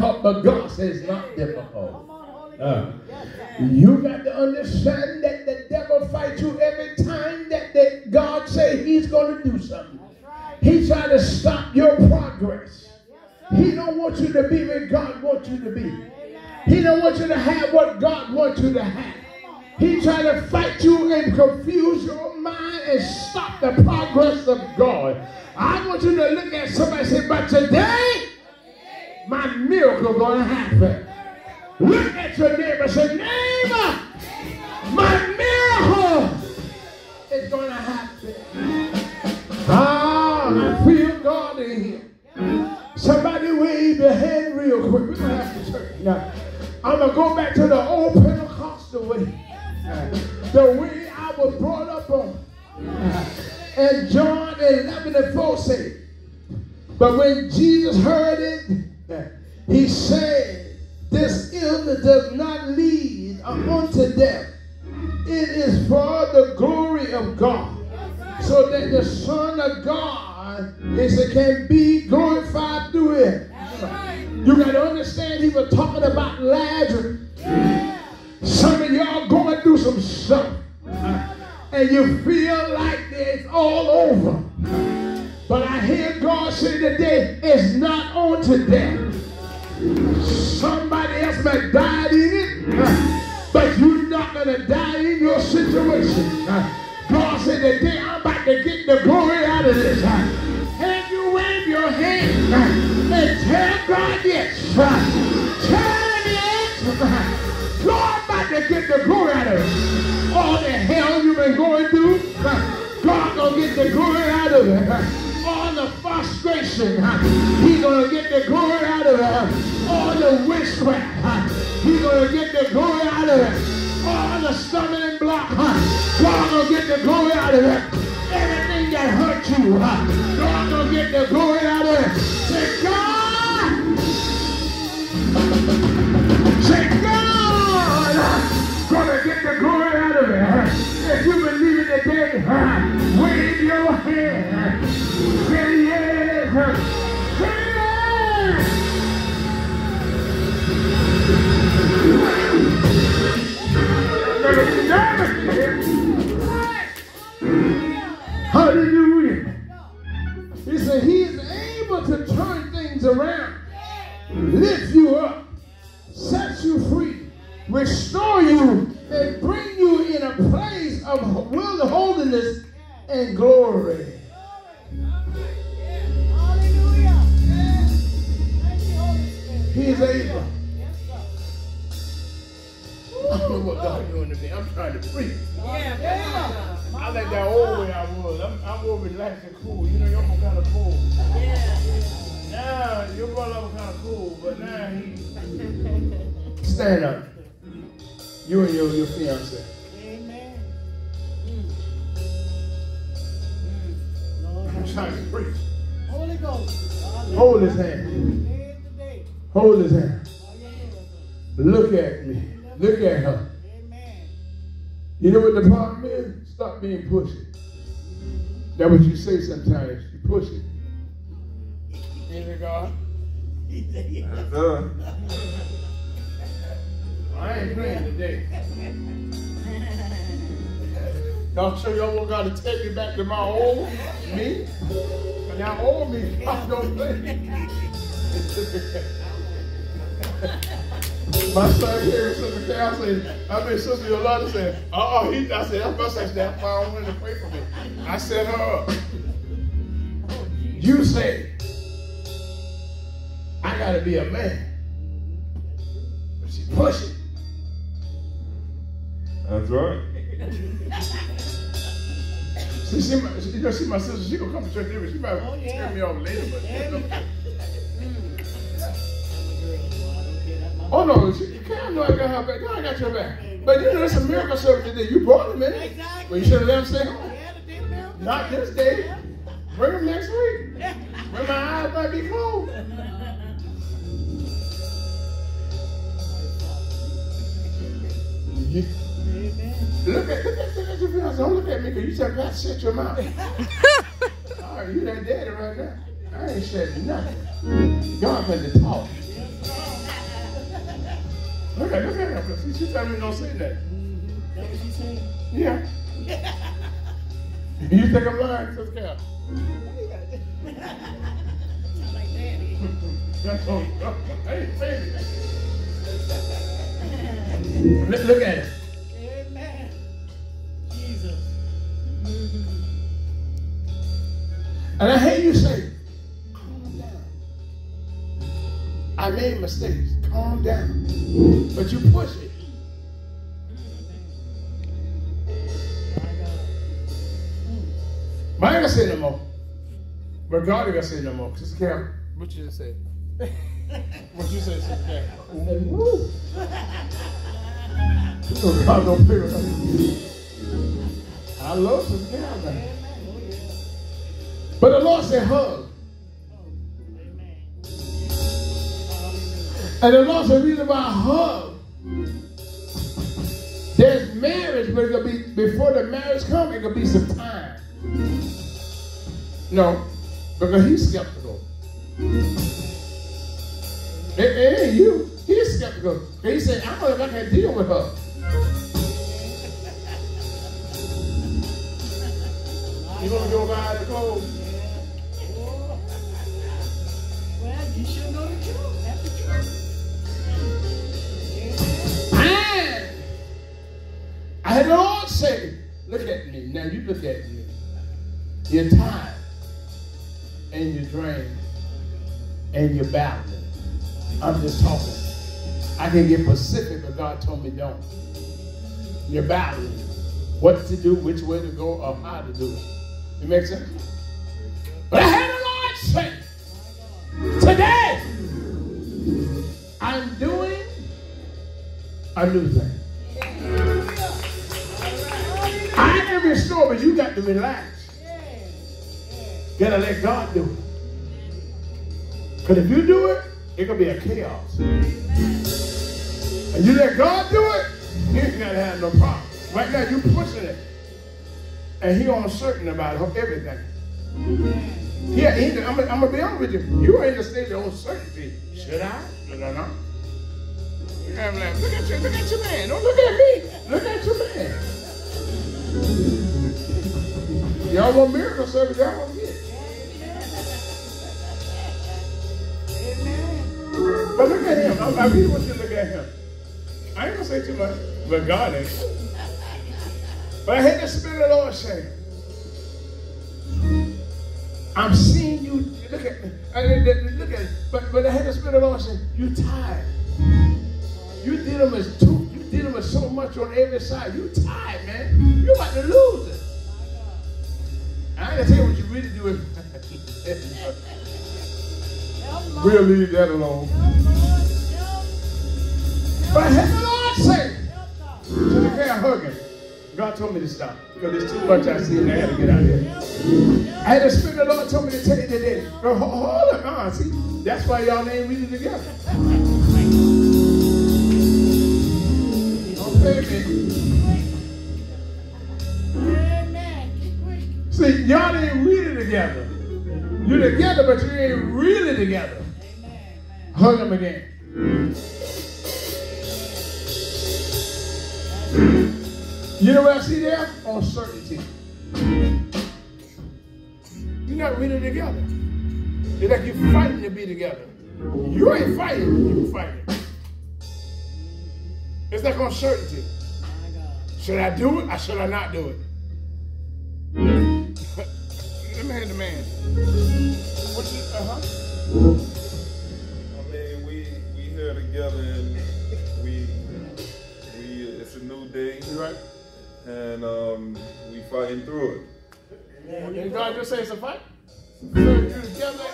but God says not difficult. Uh, you got to understand that the devil fights you every time that, that God say he's going to do something. He trying to stop your progress. He don't want you to be where God wants you to be. He don't want you to have what God wants you to have. He trying to fight you and confuse your mind and stop the progress of God. I want you to look at somebody and say, but today, my miracle going to happen. Look at your neighbor and say, neighbor, my miracle is going to happen. Ah, I feel God in here. Somebody wave your hand real quick. We're going to have to church now. I'm going to go back to the old Pentecostal way. The way I was brought up on. And John 11 and 4 say, but when Jesus heard it, he said, this illness does not lead unto death. It is for the glory of God. So that the Son of God is it can be glorified through it. You got to understand he was talking about Lazarus. Some of y'all going through some stuff. And you feel like it's all over. But I hear God say today, it's not on. Somebody else may die I'm, more relaxed and cool. You know, you're kind of cool. yeah. Now, your brother was kind of cool, but now he... Stand up. You and your, your fiance. Amen. Mm. Mm. I'm trying to preach. Holy Ghost. Hold his hand. Day to day. Hold his hand. Look at me. Look at her. Amen. You know what the problem is? Stop being pushy. That's what you say sometimes. You push it. Is it. God. That's her. I ain't playing today. Y'all sure y'all want God to take me back to my old me? And now old me, I don't play. My son came to Sister Cal said, I mean, Sister Yolanda said, uh-oh, he, I said, that's my son, that's why I wanted to pray for me. I set her up. You say, I gotta be a man. But she pushing. That's right. See, see, my, you know, see my sister, she gonna come to church every, she might Oh, yeah. turn me off later, but. Yeah. Oh no, you can't know I got her back. No, I got your back. But you know, it's a miracle service today. You brought him in. Exactly. Well, you should have let him stay home. Oh, yeah, now. Not this day. Bring him next week. When my eyes might be closed. You- Look at, look at, look at your fiance. Don't look at me because you said, God, shut your mouth. All right, you that daddy right now. I ain't said nothing. God had to talk. Look at, look at her. See, she telling me don't say that. That what she saying? Yeah. you think I'm lying, Sister Cal? like daddy. That's all. Hey, baby. Look, look at it. Amen. Jesus. And I hear you say, calm down. I made mistakes. Calm down. But you push it. I ain't gonna say no more. But God ain't gonna say no more. Sister Carol, what you just say? What you say, Sister Carol? I woo. So God don't play with us. I love Sister Carol. man. Oh, but the Lord said hug. And the Lord said reason why hug. There's marriage, but it could be before the marriage comes, it could be some time. No, because he's skeptical. It, it ain't you. He's skeptical. And he said, I don't know if I can deal with her. You gonna go buy the clothes? Well, you should know the truth. That's the truth. Say, look at me. Now you look at me. You're tired and you're drained and you're battling. I'm just talking. I can get specific, but God told me don't. You're battling. What to do, which way to go, or how to do it. It makes sense? But I had the Lord say, today, I'm doing a new thing. But you got to relax. Gotta let God do it. Because if you do it, it could be a chaos. And you let God do it, you ain't gotta have no problem. Right now, you pushing it. And he uncertain about everything. Yeah, he, I'm, I'm gonna be honest with you. You ain't in a state of uncertainty. Should I? Should I not? I'm like, look at you, look at your man. Don't look at me. Look at your man. Y'all want miracle service, y'all want to get. But look at him. I, I really want you to look at him. I ain't gonna say too much, but God is. But I heard the Spirit of the Lord say, I'm seeing you. Look at me. I, look at it. But, but I heard the Spirit of the Lord say, you tired. You dealing with too, you dealing with so much on every side. You tired, man. You about to lose it. I ain't tell you what you really do. we'll leave that alone. But heard the Lord say, to the guy hugging, God told me to stop because there's too much I see and I had to get out of here. I had the Spirit of the Lord told me to tell you today. But hold, on, uh-huh, see, that's why y'all ain't really together. Don't play me. See, y'all ain't really together. You're together, but you ain't really together. Hug them again. You know what I see there? Uncertainty. You're not really together. It's like you're fighting to be together. You ain't fighting, you fighting. It's like uncertainty. Should I do it or should I not do it? Let me hear the man. What you, uh-huh. I mean, we we here together and we we it's a new day right? and um we fighting through it. Did God just say it's a fight? So you together.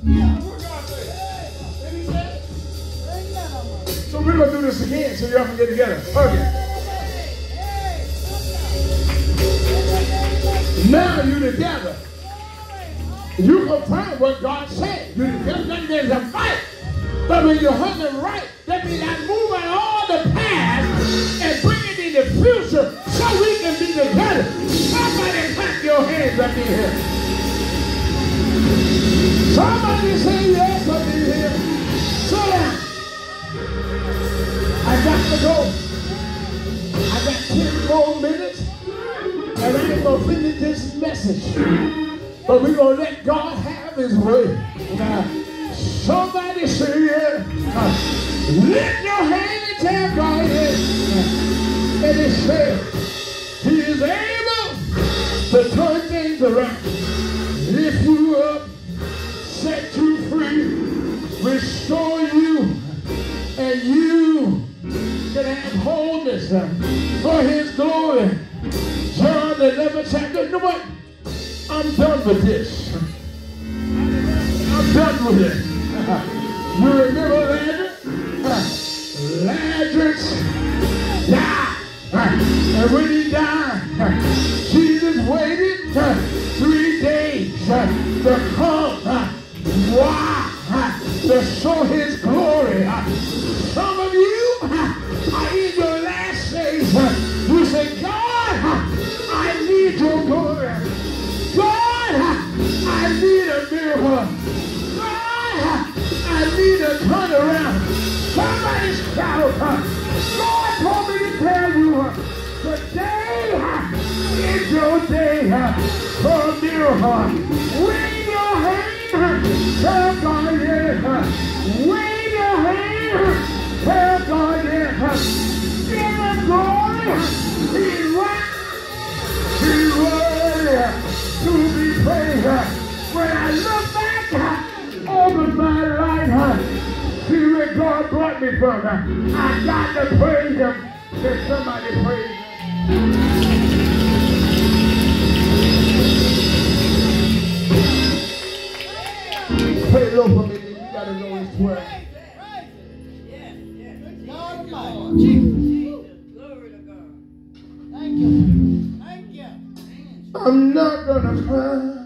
What God say? What he say? So we're gonna do this again so y'all can get together. Okay. Now you're together. You confirm what God said. You together. That there's a fight. But when you're hugging right, that means I'm moving all the past and bringing it in the future so we can be together. Somebody clap your hands up in here. Somebody say yes up in here. Sit down. I gotta go. I got 10 more minutes, and I ain't gonna finish this message. But we're gonna let God have his way. Now, somebody say. Uh, lift your hand and tell God yeah. And it says, He is able to turn things around, lift you up, set you free, restore you, and you can have wholeness Wave your hand, God uh, Wave your hand, yes. uh, Give glory. He's right. He's worthy to be praised. When I look back over my life, see where God brought me from. I got to praise Him. Can somebody praise Him? Pray low for me, then you gotta know His word. God Almighty. Jesus. Glory to God. Thank you. Thank you. I'm not gonna cry.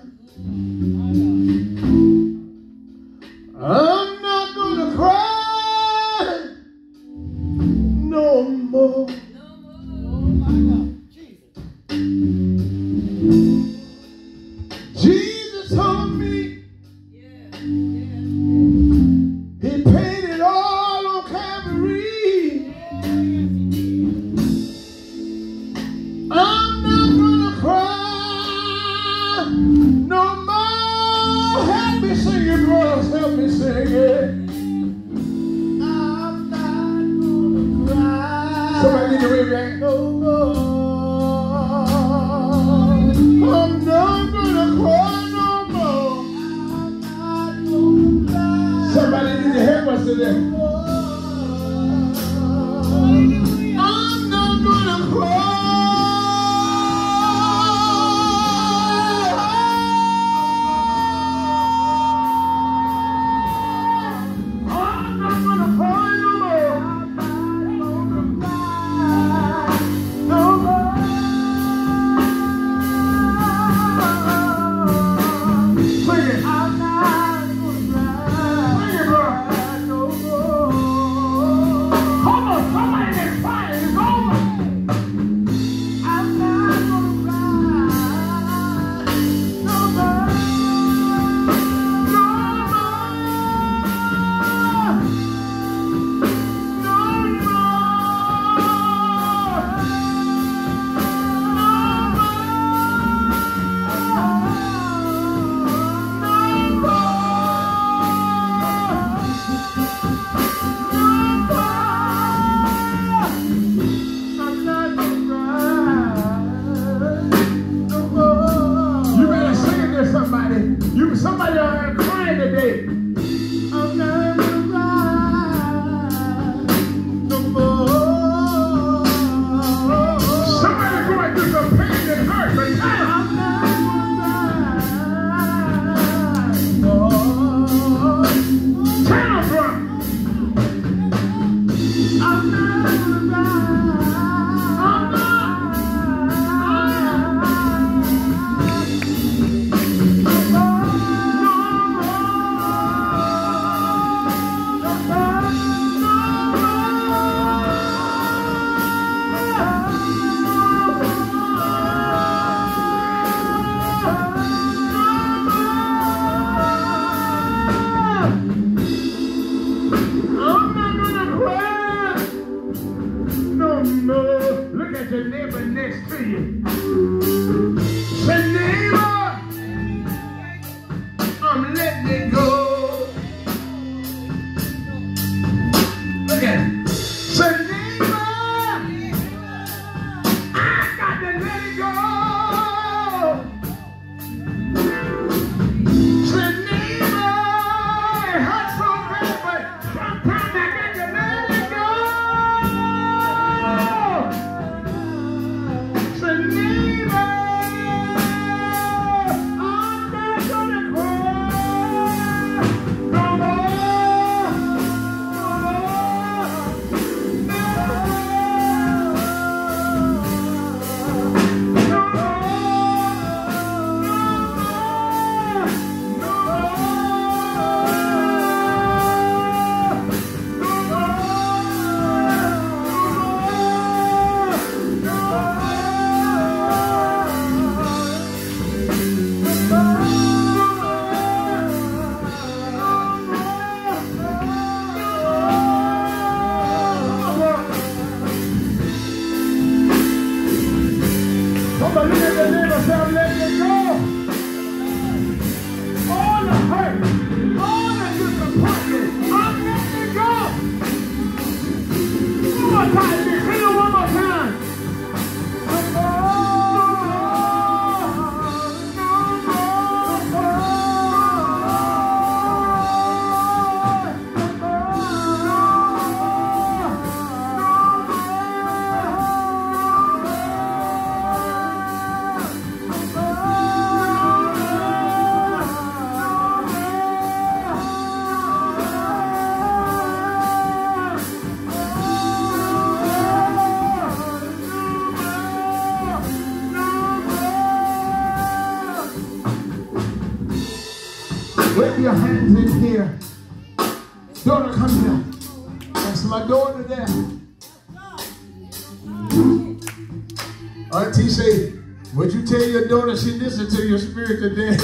Your spirit today?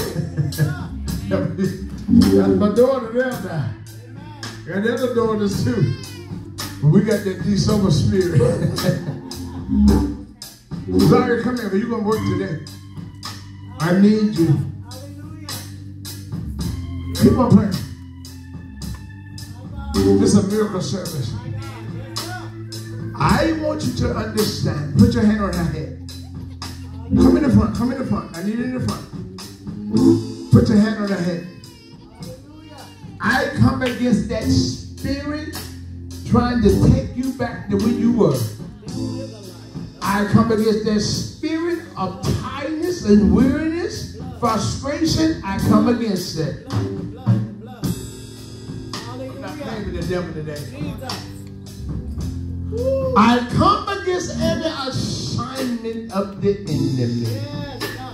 That's my daughter there now. Got the other daughters too. But we got that D sober spirit. Sorry, come here, but you're gonna work today. I need you. Keep on playing. This is a miracle service. I want you to understand. Put your hand on her head. Come in the front. Come in the front. I need it in the front. Put your hand on her head. I come against that spirit trying to take you back to where you were. I come against that spirit of tiredness and weariness, frustration. I come against it. I'm not with the devil today. I come against every assignment of the enemy.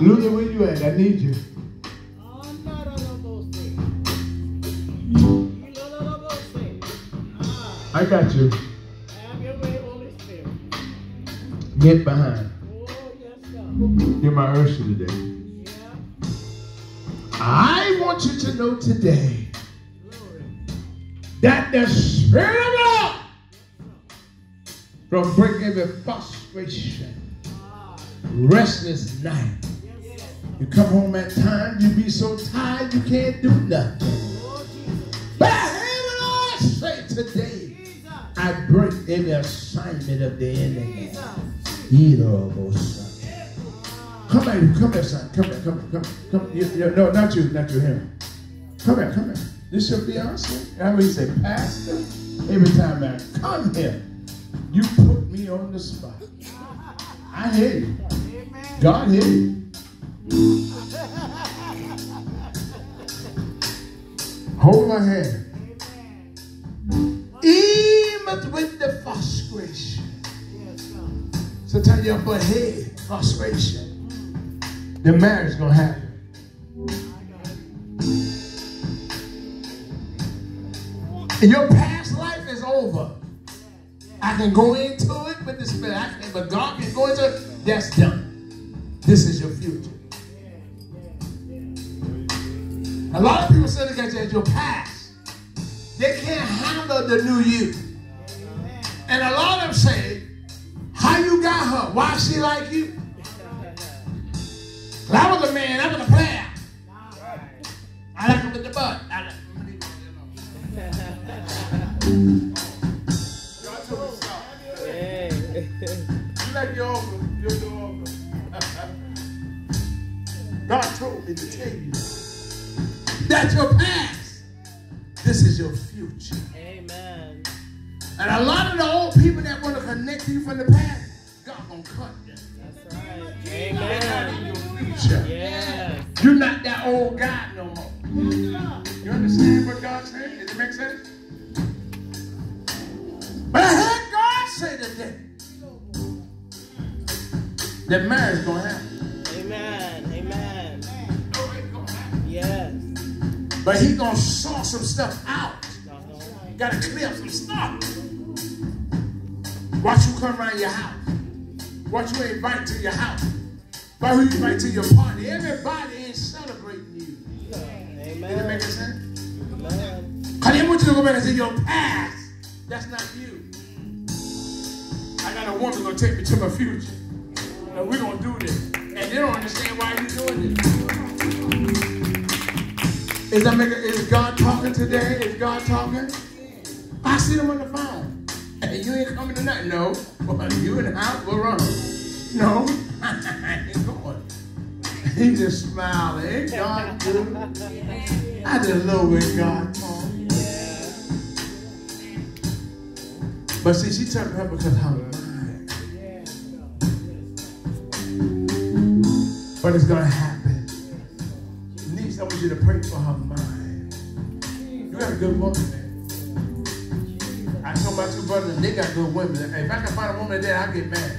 Luther, where you at? I need you. I got you. Get behind. You're my Ursula today. I want you to know today that the Spirit of God from break every frustration, restless night. You come home at times, you be so tired you can't do nothing. But I the Lord say today, I break every assignment of the enemy. Either of those. Come here, come here, son. Come here, come here, come here. Come, you, you, no, not you, not you, him. Come here, come here. This your fiance? I mean, say, Pastor. Every time I come here, you put me on the spot. I hear you. God hear you. Hold my hand. Even with the frustration. So tell your butt head, frustration. The marriage is gonna happen. And your past life is over. I can go into it with the spirit, I can, but God can go into it. That's done. This is your future. A lot of people say that at your past. They can't handle the new you. And a lot of them say, how you got her. Why she like you? I was a man. I was a player. I like him with the butt. God told me to tell you that your past, this is your future. Amen. And a lot of the old people that want to connect to you from the past, God gonna cut them. That's right. Amen. your. Yes. You're not that old guy no more. You understand what God said? Does it make sense? But I heard God say today that marriage gonna happen. But he gonna sort some stuff out. Uh-huh. Gotta clear some stuff. Watch you come around your house. Watch you invite to your house. Watch who you invite to your party. Everybody ain't celebrating you. Did it make sense? Amen. Cause they want you to go back and say your past. That's not you. I got a woman gonna take me to my future. And we're gonna do this. And they don't understand why you doing this. Is that making, is God talking today? Is God talking? I see them on the phone. Hey, you ain't coming tonight. No. Well, you the house, we'll run. No, I ain't going. He just smiling. Ain't God good? I just love when God talks. But see, she turned her because her mind. But it's gonna happen. Niece, I want you to pray for her good woman, man. I told my two brothers, they got good women. If I can find a woman that, I'll get mad.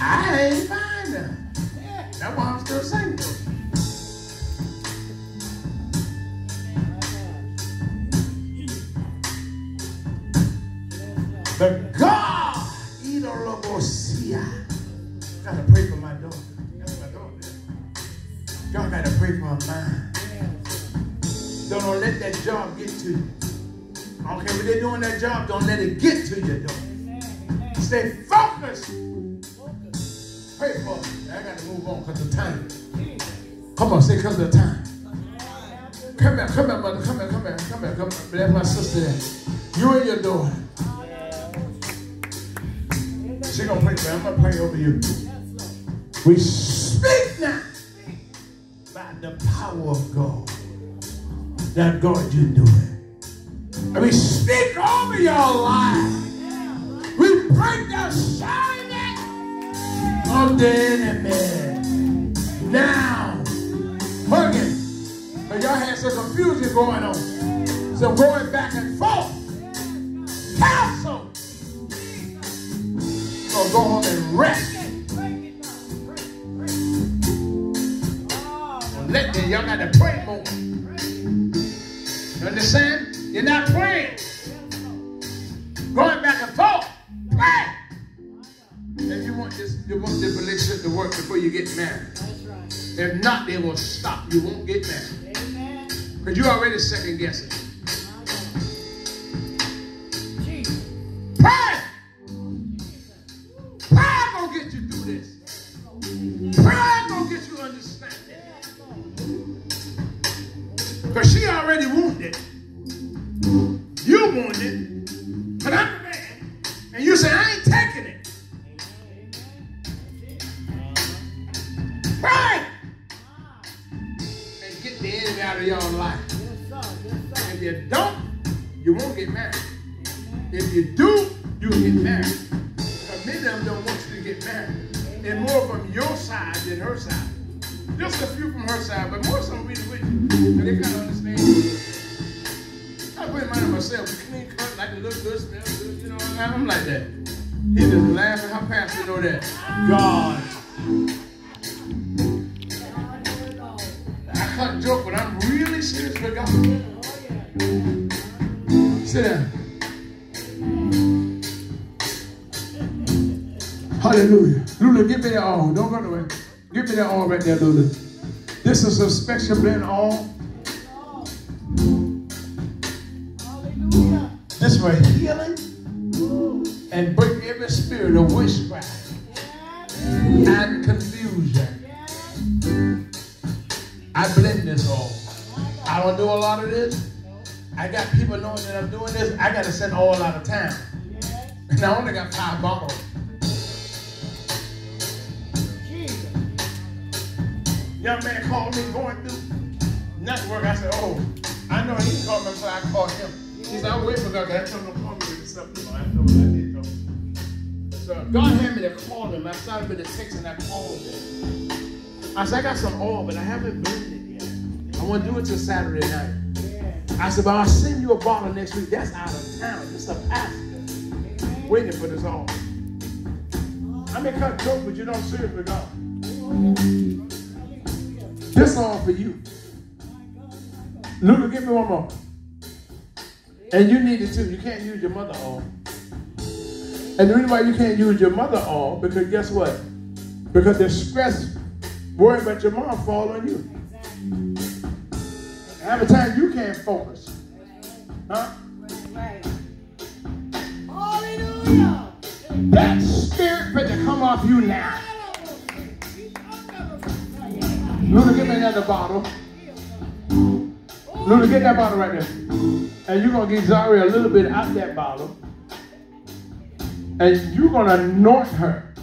I ain't find her. That's why I'm still single. The God, Idolobosia. Gotta pray for my daughter. That's my daughter. God gotta pray for her mind. Don't let that job get to you. I don't care what they're doing that job, don't let it get to you, though. Stay focused. Pray for me. I gotta move on because of time. Come on, say because of time. Come here, come here, mother. Come here, come here, come here, come here. That's my sister there. You and your daughter. She gonna pray for you. I'm gonna pray over you. We speak now by the power of God. That God you do it. And we speak over your life. We break the assignment of the enemy. Now, Morgan, but y'all had some confusion going on. So going back and forth. Counsel. So go home and rest. Let me, y'all got to pray You're not praying. Going back and forth. Pray. If you want this, you want this relationship to work before you get married. Right. If not, they will stop. You won't get married. Amen. Because you already second guessing. Pray. Prayer right there, Lula. This is a special blend all. This for healing, and break every spirit of witchcraft and confusion. I blend this all. I don't do a lot of this. I got people knowing that I'm doing this. I got to send all out of town. And I only got five bottles. Young man called me going through network. I said, oh, I know he called me, so I called him. He said, I'm waiting for God. I told him to call me with something. I told him I did. Him. So God had me to call him. I started with the text and I called him. I said, I got some oil, but I haven't blended it yet. I want to do it till Saturday night. I said, but I'll send you a bottle next week. That's out of town. It's a pastor waiting for this all. I may cut joke, but you don't serve for God. This all for you. Luca, give me one more. And you need it too. You can't use your mother all. And the reason why you can't use your mother all, because guess what? Because the stress, worrying about your mom fall on you. Half the time you can't focus. Huh? Right. Hallelujah. That spirit better come off you now. Luna, give me another bottle. Luna, get that bottle right there. And you're going to give Zari a little bit out that bottle. And you're going to anoint her.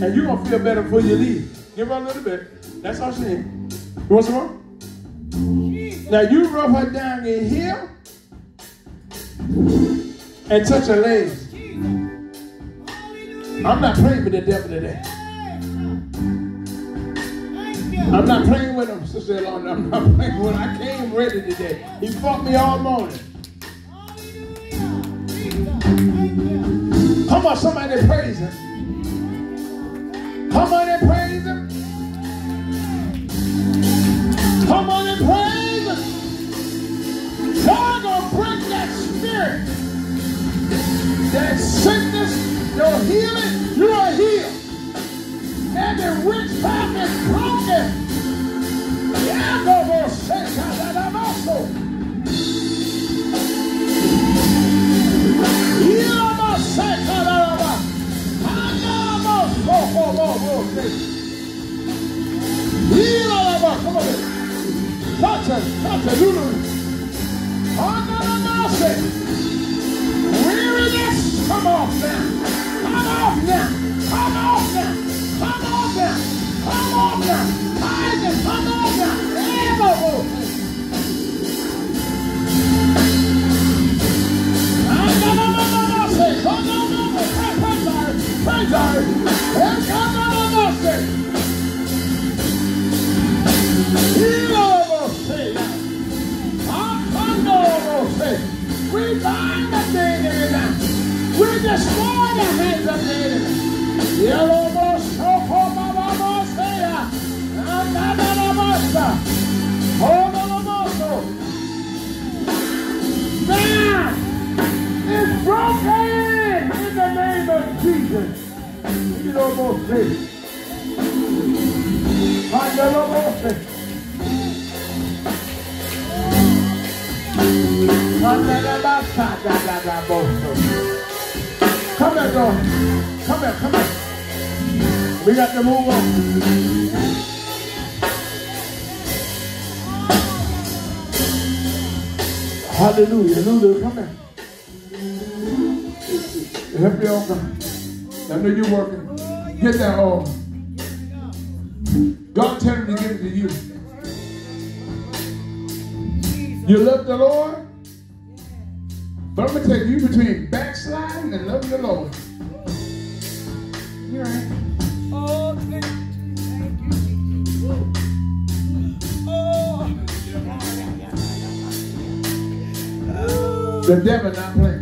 And you're going to feel better before you leave. Give her a little bit. That's all she needs. You want some more? Now you rub her down in here and touch her legs. I'm not playing with the devil today. I'm not playing with him, Sister Ilona. I'm not playing with him. I came ready today. He fought me all morning. Come on, somebody praise him. Come on and praise him. Come on and praise him. God gonna break that spirit. That sickness, your healing, Come on, touch. Weariness, come off now. Come off now. Come off now. Come off now. Come off now. Ура! Got to move on. Hallelujah. Lulu, come here. Help me oh over. I know you're working. Get that oil. God tell me to give it to you. You love the Lord? But I'm going to tell you between backsliding and loving the Lord. You're right. The devil not playing.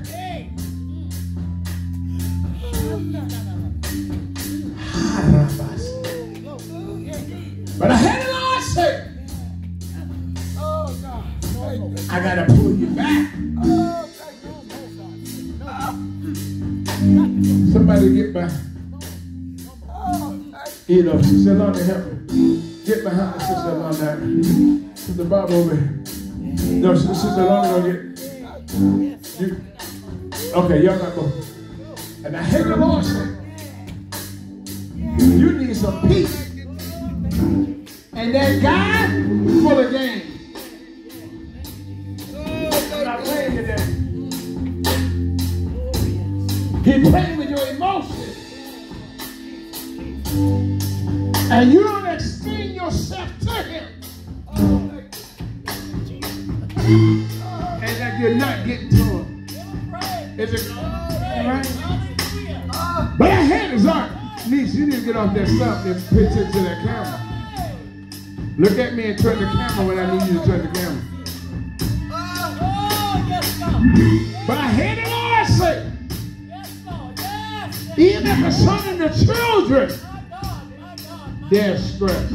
Sister Lonnie, help me. Get behind Sister Lonnie. Sister Bob over here. No, Sister Lonnie gonna get. You, okay, y'all not go. And I hear the Lord say, you need some peace. And that guy off that and pitch it to that camera. Look at me and turn the camera when I need you to turn the camera. But I hear the Lord say, even concerning the children, they're stressed.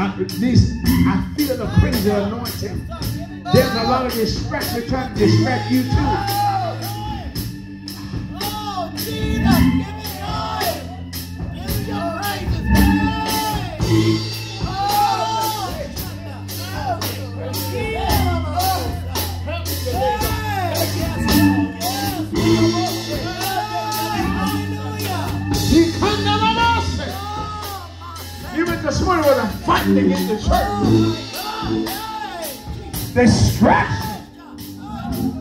I, these, I feel the crazy anointing. There's a lot of distraction trying to distract you too. They stretch.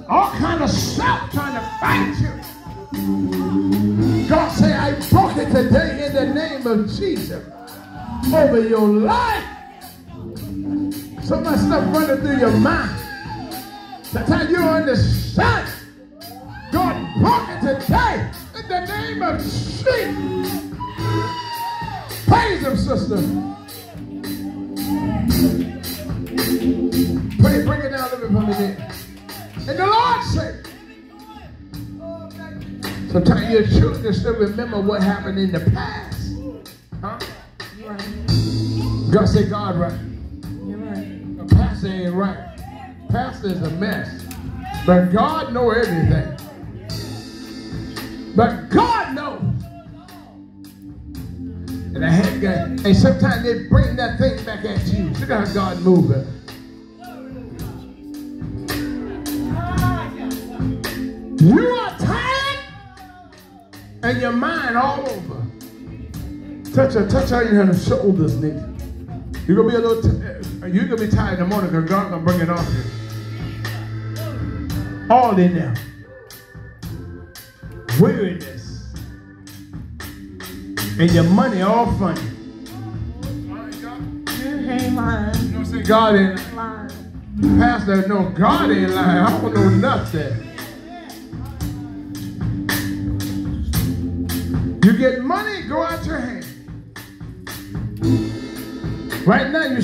All kind of stuff trying to fight you. God say, I broke it today in the name of Jesus over your life. So much stuff running through your mind. Sometimes you don't understand. God broke it today in the name of Jesus. Praise him, sister. Sometimes your children still remember what happened in the past. Huh? God say God right. The pastor ain't right. Pastor is a mess. But God know everything. But God knows. And I had and sometimes they bring that thing back at you. Look how God moving. You and your mind all over. Touch her, touch her her shoulders, Nick. You're gonna be a little, t- uh, you're gonna be tired in the morning because God's gonna bring it on you. All in there. Weariness. And your money all funny. God ain't lying. Pastor, no, God ain't lying. I don't know nothing. You get money, go out your hand. Right now, you